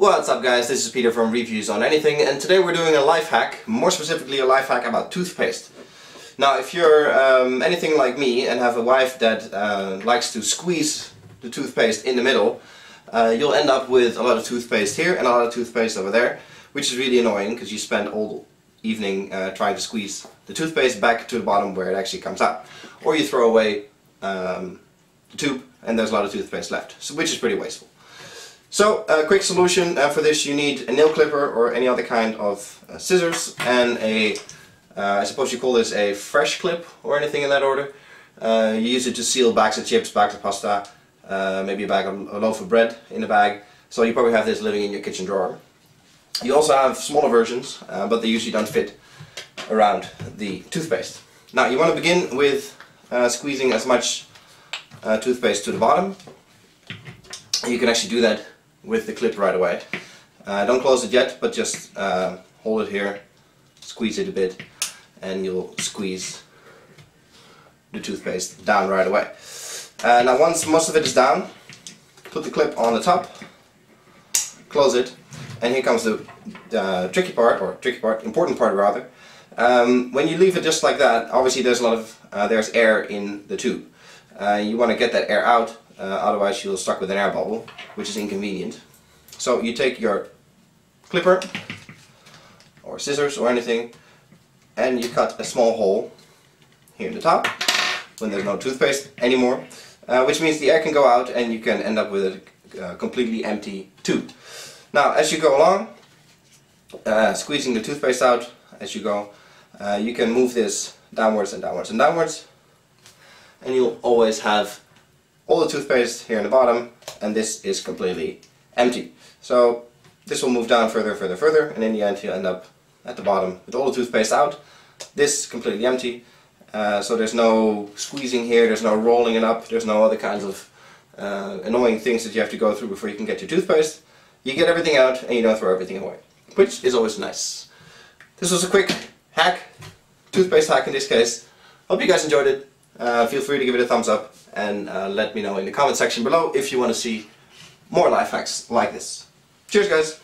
What's up guys, this is Peter from Reviews on Anything and today we're doing a life hack, more specifically a life hack about toothpaste. Now if you're um, anything like me and have a wife that uh, likes to squeeze the toothpaste in the middle, uh, you'll end up with a lot of toothpaste here and a lot of toothpaste over there, which is really annoying because you spend all evening uh, trying to squeeze the toothpaste back to the bottom where it actually comes out. Or you throw away um, the tube and there's a lot of toothpaste left, so, which is pretty wasteful. So, a quick solution uh, for this, you need a nail clipper or any other kind of uh, scissors and a, uh, I suppose you call this a fresh clip or anything in that order. Uh, you use it to seal bags of chips, bags of pasta, uh, maybe a bag of a loaf of bread in a bag. So you probably have this living in your kitchen drawer. You also have smaller versions, uh, but they usually don't fit around the toothpaste. Now you want to begin with squeezing as much toothpaste to the bottom. You can actually do that with the clip right away. Uh, don't close it yet, but just uh, hold it here, squeeze it a bit, and you'll squeeze the toothpaste down right away. Uh, now once most of it is down, put the clip on the top, close it, and here comes the uh, tricky part, or tricky part, important part rather. Um, when you leave it just like that, obviously there's a lot of, uh, there's air in the tube. Uh, you want to get that air out uh, otherwise you'll stuck with an air bubble, which is inconvenient. So you take your clipper or scissors or anything and you cut a small hole here in the top when there's no toothpaste anymore uh, which means the air can go out and you can end up with a uh, completely empty tube. Now as you go along uh, squeezing the toothpaste out as you go uh, you can move this downwards and downwards and downwards and you'll always have all the toothpaste here in the bottom and this is completely empty. So this will move down further, further, further and in the end you end up at the bottom with all the toothpaste out. This completely empty. Uh, so there's no squeezing here, there's no rolling it up, there's no other kinds of uh, annoying things that you have to go through before you can get your toothpaste. You get everything out and you don't throw everything away, which is always nice. This was a quick hack, toothpaste hack in this case. Hope you guys enjoyed it. Uh, feel free to give it a thumbs up and uh, let me know in the comment section below if you want to see more life hacks like this. Cheers guys!